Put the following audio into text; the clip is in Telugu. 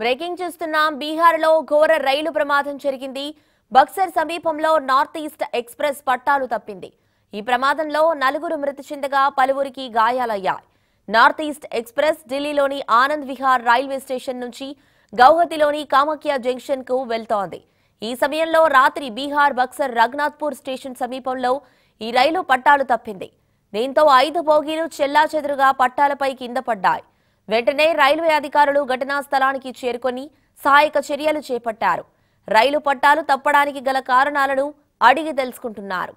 బ్రేకింగ్ చూస్తున్నాం. బీహార్లో ఘోర రైలు ప్రమాదం జరిగింది. బక్సర్ సమీపంలో నార్త్ ఈస్ట్ ఎక్స్ప్రెస్ పట్టాలు తప్పింది. ఈ ప్రమాదంలో నలుగురు మృతి చెందగా పలువురికి గాయాలయ్యాయి. నార్త్ ఈస్ట్ ఎక్స్ప్రెస్ ఢిల్లీలోని ఆనంద్ విహార్ రైల్వే స్టేషన్ నుంచి గౌహతిలోని కామాఖ్య జంక్షన్కు వెళ్తోంది. ఈ సమయంలో రాత్రి బీహార్ బక్సర్ రఘునాథ్పూర్ స్టేషన్ సమీపంలో ఈ రైలు పట్టాలు తప్పింది. దీంతో ఐదు బోగీలు చెల్లాచెదురుగా పట్టాలపై కింద పడ్డాయి. వెంటనే రైల్వే అధికారులు ఘటనా స్థలానికి చేరుకొని సహాయక చర్యలు చేపట్టారు. రైలు పట్టాలు తప్పడానికి గల కారణాలను అడిగి తెలుసుకుంటున్నారు.